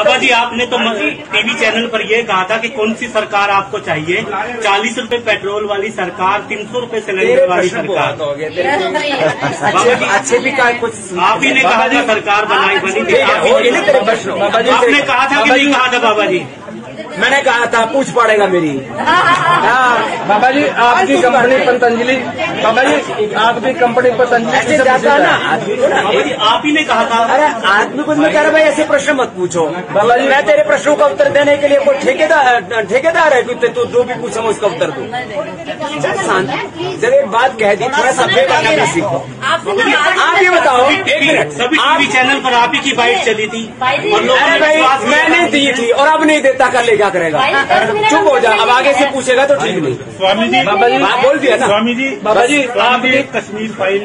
बाबा जी आपने तो TV channel पर यह कहा था कि कौन सी सरकार आपको चाहिए? चालीस रुपए पेट्रोल वाली सरकार तीन सौ रुपये सिलेंडर वाली सरकार। बाबा जी अच्छे भी कहा कुछ आप ही ने कहा था सरकार बनाई बनी थी आपने कहा था कि नहीं कहा था बाबा जी? मैंने कहा था पूछ पड़ेगा मेरी। हाँ। बाबा जी आपकी कंपनी पतंजलि बाबा जी आपकी कंपनी पतंजलि ऐसे जाता ना आदमी को ना बाबा जी आप ही ने कहा था। अरे आदमी को मैं कह रहा भाई ऐसे प्रश्न मत पूछो। बाबा जी- मैं तेरे प्रश्नों का उत्तर देने के लिए कोई ठेकेदार ठेकेदार है तू जो भी पूछा मैं उसका उत्तर दूँ। जब एक बात कह दी थोड़ा सभ्य बनना भी सीखो। आप ये बताओ। एक मिनट सभी आप टीवी चैनल पर आप ही की बाइट चली थी। और लोगों ने मैंने दी थी और अब नहीं देता कर ले। क्या करेगा? चुप हो जाए अब आगे से पूछेगा तो ठीक नहीं। स्वामी जी बाबा जी हाँ, बोल दिया ना। स्वामी जी बाबा जी आप कश्मीर फ़ाइल